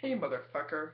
hey motherfucker.